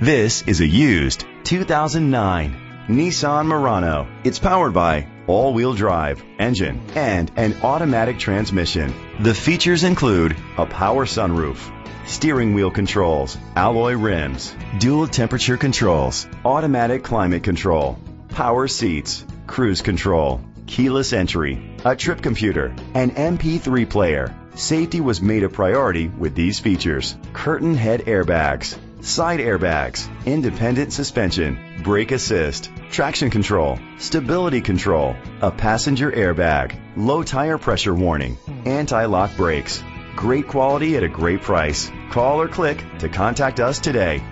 This is a used 2009 Nissan Murano. It's powered by all-wheel drive engine and an automatic transmission. The features include a power sunroof, steering wheel controls, alloy rims, dual temperature controls, automatic climate control, power seats, cruise control, keyless entry, a trip computer, an MP3 player. Safety was made a priority with these features. Curtain head airbags, side airbags, independent suspension, brake assist, traction control, stability control, a passenger airbag, low tire pressure warning, anti-lock brakes. Great quality at a great price. Call or click to contact us today.